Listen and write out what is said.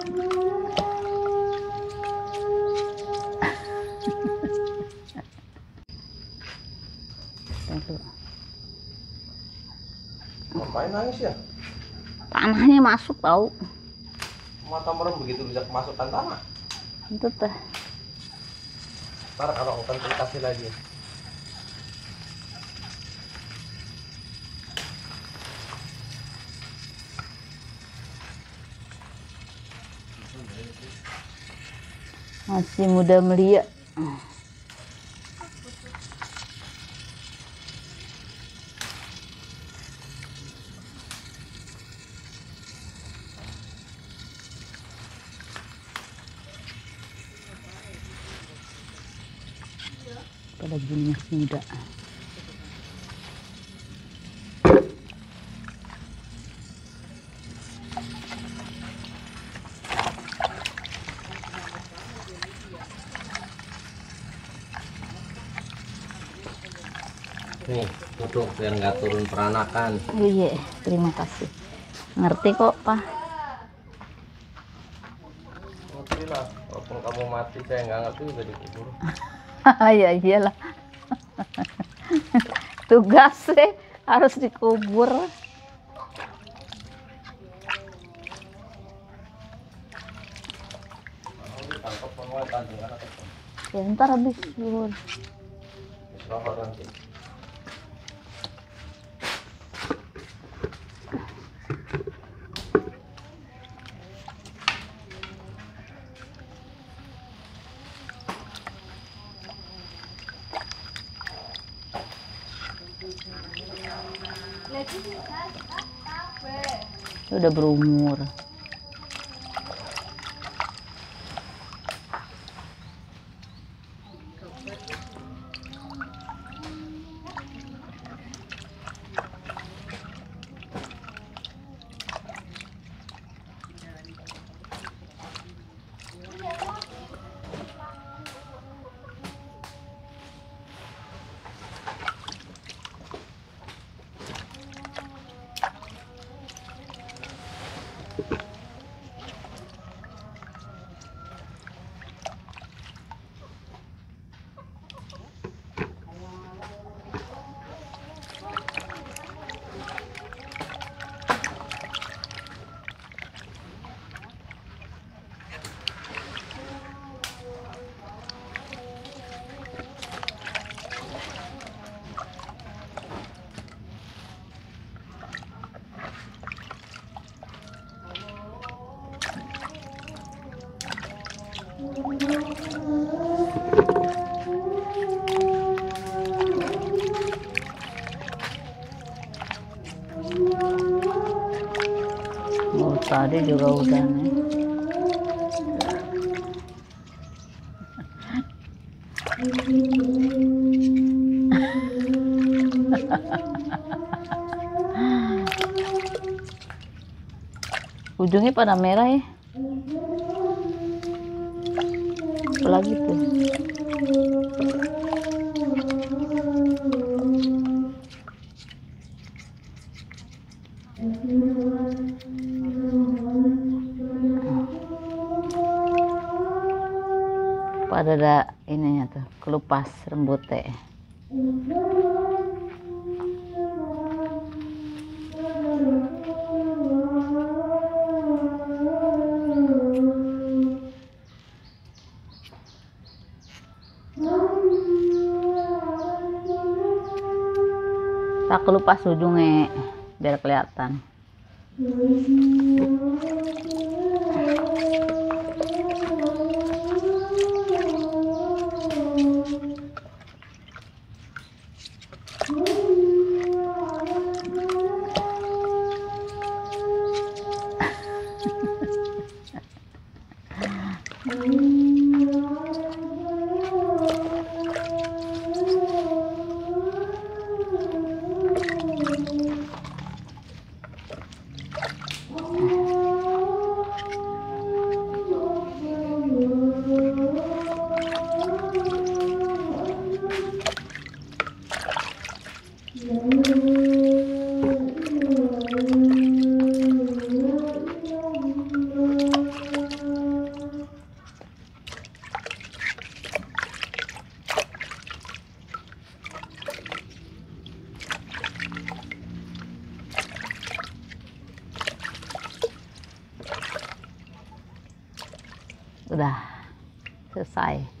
Ngapain nangis ya? tanahnya masuk tahu Mata merem begitu bisa kemasukan tanah. itu teh Ntar kalau akan kasih lagi. Masih muda melia pada masih muda Nih, tutup biar nggak turun peranakan. oh iya terima kasih. Ngerti kok pak. Ngerti lah, walaupun kamu mati saya nggak ngerti udah dikubur. ya iyalah. Tugas sih harus dikubur. Ya ntar habis dulu udah berumur tadi juga udah nih ujungnya pada merah ya. Apalagi tuh pada ada ininya tuh kelupas rambutnya tak kelupas ujungnya biar kelihatan Udah selesai.